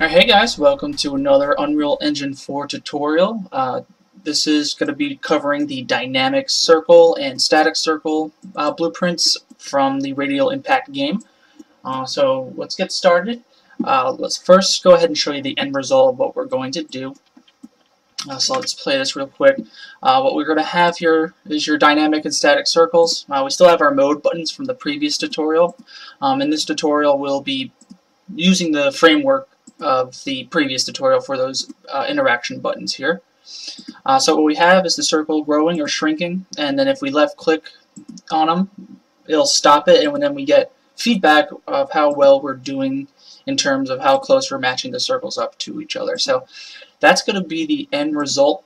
Alright, hey guys, welcome to another Unreal Engine 4 tutorial. Uh, this is going to be covering the dynamic circle and static circle uh, blueprints from the Radial Impact game. Uh, so let's get started. Uh, let's first go ahead and show you the end result of what we're going to do. Uh, so let's play this real quick. Uh, what we're going to have here is your dynamic and static circles. we still have our mode buttons from the previous tutorial. Um, in this tutorial we'll be using the framework of the previous tutorial for those uh, interaction buttons here. Uh, so what we have is the circle growing or shrinking, and then if we left click on them, it'll stop it, and then we get feedback of how well we're doing in terms of how close we're matching the circles up to each other. So that's going to be the end result.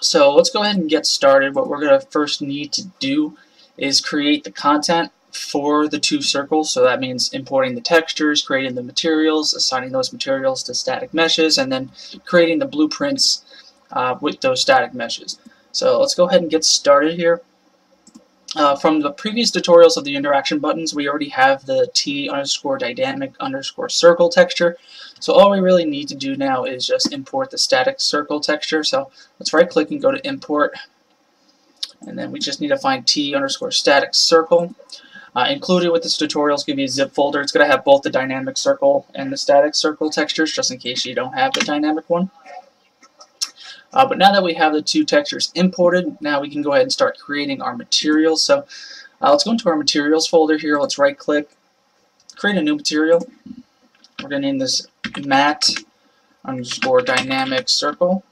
So let's go ahead and get started. What we're going to first need to do is create the content for the two circles. So that means importing the textures, creating the materials, assigning those materials to static meshes, and then creating the blueprints uh, with those static meshes. So let's go ahead and get started here. Uh, from the previous tutorials of the interaction buttons, we already have the T underscore dynamic underscore circle texture. So all we really need to do now is just import the static circle texture. So let's right click and go to import. And then we just need to find T underscore static circle. Uh, included with this tutorial is going to be a zip folder. It's going to have both the dynamic circle and the static circle textures, just in case you don't have the dynamic one. Uh, but now that we have the two textures imported, now we can go ahead and start creating our materials. So uh, let's go into our materials folder here. Let's right click, create a new material. We're going to name this mat underscore dynamic circle.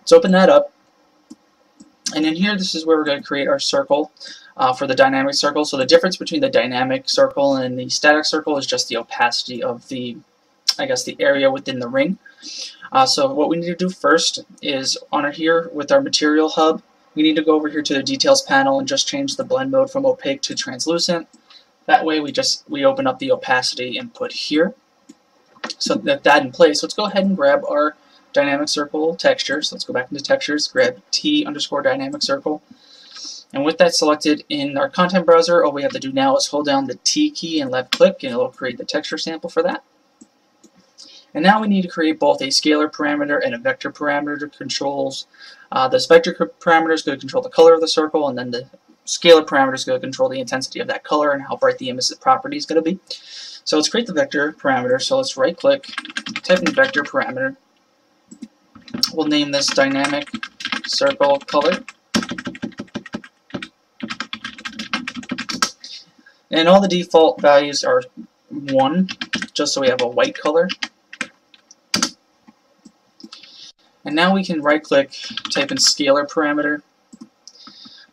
Let's open that up. And in here, this is where we're going to create our circle uh, for the dynamic circle. So the difference between the dynamic circle and the static circle is just the opacity of the, I guess, the area within the ring. Uh, so what we need to do first is on our here with our material hub, we need to go over here to the details panel and just change the blend mode from opaque to translucent. That way we just we open up the opacity input here. So that that in place, let's go ahead and grab our dynamic circle textures. Let's go back into textures, grab T underscore dynamic circle. And with that selected in our content browser, all we have to do now is hold down the T key and left click and it'll create the texture sample for that. And now we need to create both a scalar parameter and a vector parameter to controls. Uh, vector parameter is going to control the color of the circle and then the scalar parameter is going to control the intensity of that color and how bright the emissive property is going to be. So let's create the vector parameter. So let's right click, type in vector parameter, We'll name this dynamic circle color. And all the default values are 1, just so we have a white color. And now we can right click, type in scalar parameter.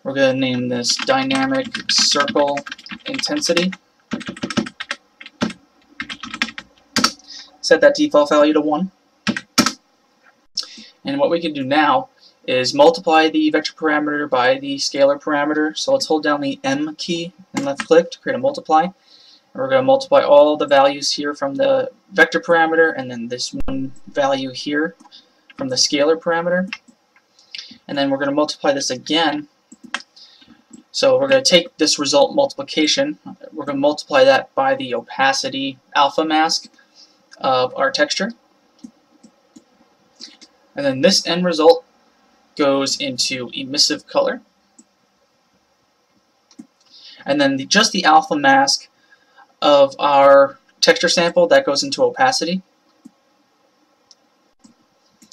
We're going to name this dynamic circle intensity. Set that default value to 1. And what we can do now is multiply the vector parameter by the scalar parameter. So let's hold down the M key and left click to create a multiply. And we're going to multiply all the values here from the vector parameter and then this one value here from the scalar parameter. And then we're going to multiply this again. So we're going to take this result multiplication, we're going to multiply that by the opacity alpha mask of our texture. And then this end result goes into emissive color. And then the, just the alpha mask of our texture sample, that goes into opacity.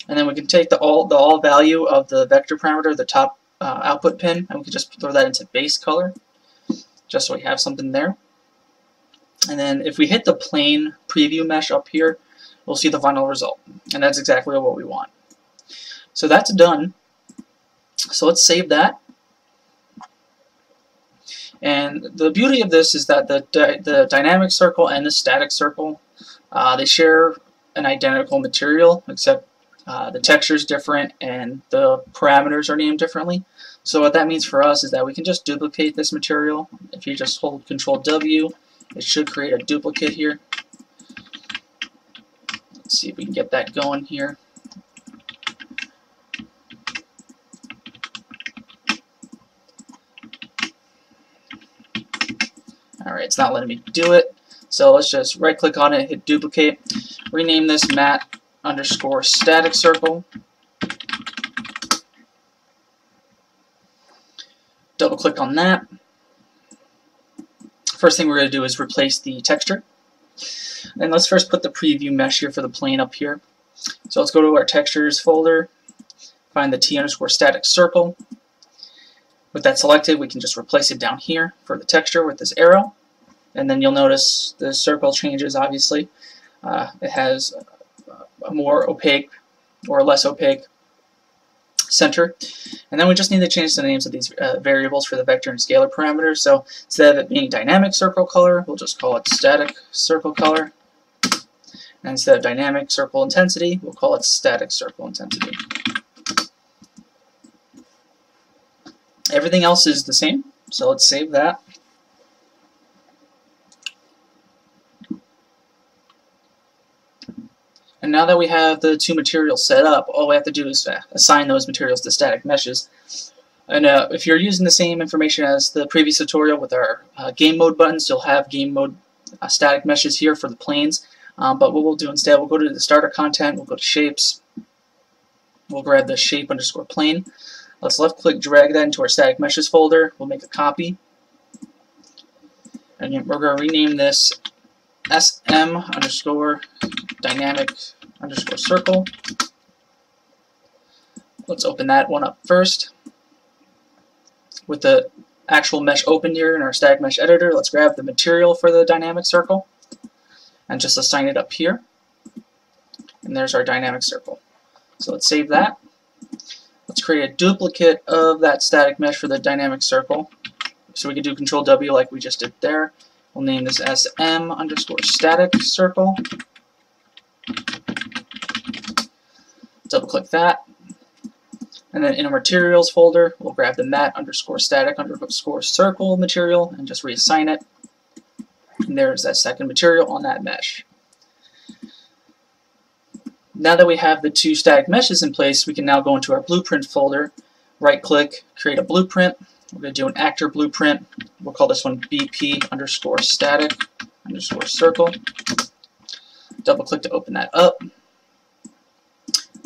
And then we can take the all, the all value of the vector parameter, the top uh, output pin, and we can just throw that into base color, just so we have something there. And then if we hit the plane preview mesh up here, we'll see the final result. And that's exactly what we want. So that's done. So let's save that. And the beauty of this is that the, the dynamic circle and the static circle, uh, they share an identical material, except uh, the texture is different and the parameters are named differently. So what that means for us is that we can just duplicate this material. If you just hold Control W, it should create a duplicate here. Let's see if we can get that going here. Alright, it's not letting me do it. So let's just right click on it, hit duplicate, rename this mat underscore static circle. Double click on that. First thing we're going to do is replace the texture. And let's first put the preview mesh here for the plane up here. So let's go to our textures folder, find the T underscore static circle. With that selected, we can just replace it down here for the texture with this arrow. And then you'll notice the circle changes, obviously. Uh, it has a more opaque or less opaque center. And then we just need to change the names of these uh, variables for the vector and scalar parameters. So instead of it being dynamic circle color, we'll just call it static circle color. And instead of dynamic circle intensity, we'll call it static circle intensity. Everything else is the same, so let's save that. And now that we have the two materials set up, all we have to do is assign those materials to static meshes. And uh, if you're using the same information as the previous tutorial with our uh, game mode buttons, you'll have game mode uh, static meshes here for the planes. Um, but what we'll do instead, we'll go to the starter content, we'll go to shapes, we'll grab the shape underscore plane. Let's left click drag that into our static meshes folder. We'll make a copy. And we're going to rename this sm underscore dynamic underscore circle. Let's open that one up first. With the actual mesh open here in our static mesh editor, let's grab the material for the dynamic circle and just assign it up here. And there's our dynamic circle. So let's save that. Let's create a duplicate of that static mesh for the dynamic circle. So we can do Control W like we just did there. We'll name this SM underscore static circle. Double click that. And then in our materials folder, we'll grab the mat underscore static underscore circle material and just reassign it. And there's that second material on that mesh. Now that we have the two static meshes in place, we can now go into our blueprint folder, right click, create a blueprint, we're going to do an actor blueprint. We'll call this one BP underscore static underscore circle. Double click to open that up.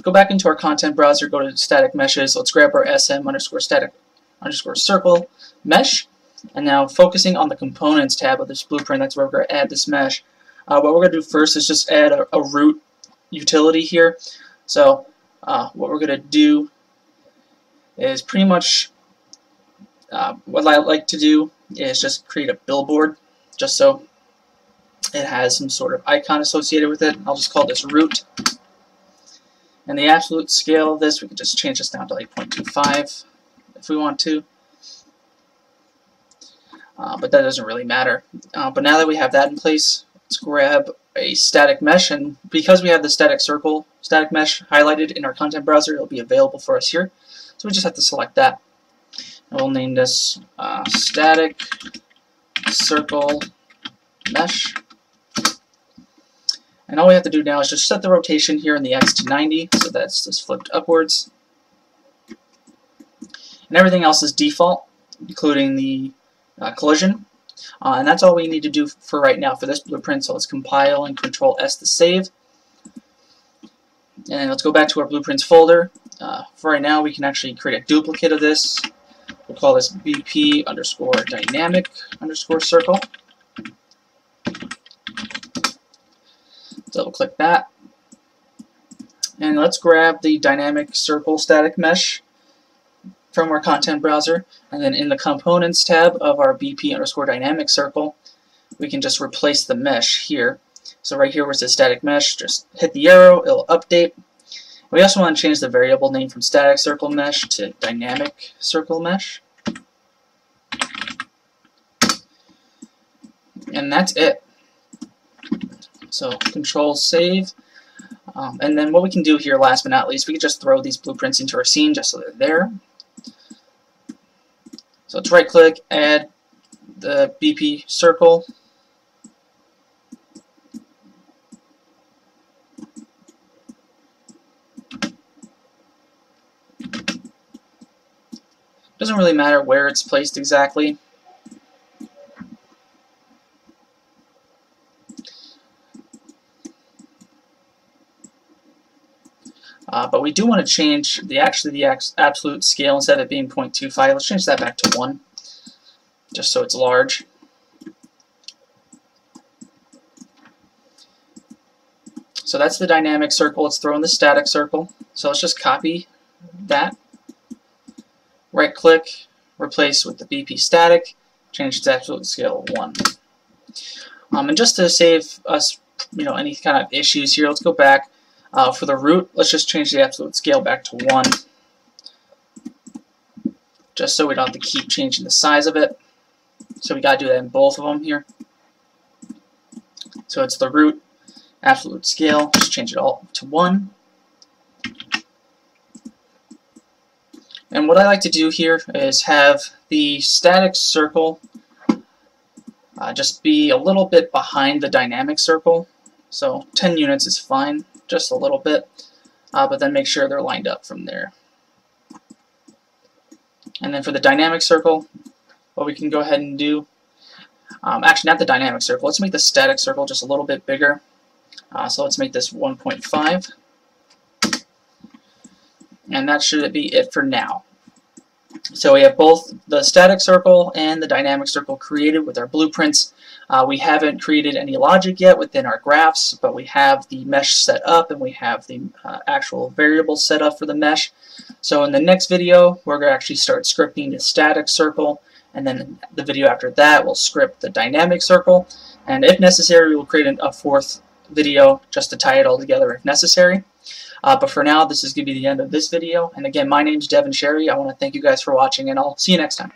Go back into our content browser, go to static meshes. Let's grab our SM underscore static underscore circle mesh. And now focusing on the components tab of this blueprint, that's where we're going to add this mesh. Uh, what we're going to do first is just add a, a root utility here. So uh, what we're going to do is pretty much uh, what I like to do is just create a billboard just so it has some sort of icon associated with it. I'll just call this root. And the absolute scale of this, we can just change this down to like 0.25 if we want to. Uh, but that doesn't really matter. Uh, but now that we have that in place, let's grab a static mesh. And because we have the static circle, static mesh highlighted in our content browser, it'll be available for us here. So we just have to select that. And We'll name this uh, static circle mesh. And all we have to do now is just set the rotation here in the X to 90, so that's just flipped upwards. And everything else is default, including the uh, collision. Uh, and that's all we need to do for right now for this blueprint, so let's compile and Control S to save. And let's go back to our blueprints folder. Uh, for right now, we can actually create a duplicate of this We'll call this BP underscore dynamic underscore circle. Double click that. And let's grab the dynamic circle static mesh from our content browser. And then in the components tab of our BP underscore dynamic circle, we can just replace the mesh here. So right here where it says static mesh, just hit the arrow, it'll update. We also want to change the variable name from static circle mesh to dynamic circle mesh. And that's it. So control save. Um, and then what we can do here, last but not least, we can just throw these blueprints into our scene just so they're there. So let's right click, add the BP circle. Doesn't really matter where it's placed exactly. Uh, but we do want to change the actually the absolute scale instead of being 0.25. Let's change that back to 1, just so it's large. So that's the dynamic circle. Let's throw in the static circle. So let's just copy that. Right click, replace with the BP static, change its absolute scale 1. Um, and just to save us you know any kind of issues here, let's go back. Uh, for the root, let's just change the absolute scale back to 1. Just so we don't have to keep changing the size of it. So we got to do that in both of them here. So it's the root absolute scale, just change it all to 1. And what I like to do here is have the static circle uh, just be a little bit behind the dynamic circle. So 10 units is fine, just a little bit, uh, but then make sure they're lined up from there. And then for the dynamic circle, what we can go ahead and do, um, actually not the dynamic circle, let's make the static circle just a little bit bigger. Uh, so let's make this 1.5. And that should be it for now. So we have both the static circle and the dynamic circle created with our blueprints. Uh, we haven't created any logic yet within our graphs, but we have the mesh set up and we have the uh, actual variables set up for the mesh. So in the next video, we're going to actually start scripting the static circle, and then the video after that, we'll script the dynamic circle, and if necessary, we'll create a fourth video just to tie it all together if necessary. Uh, but for now, this is going to be the end of this video. And again, my name is Devin Sherry. I want to thank you guys for watching, and I'll see you next time.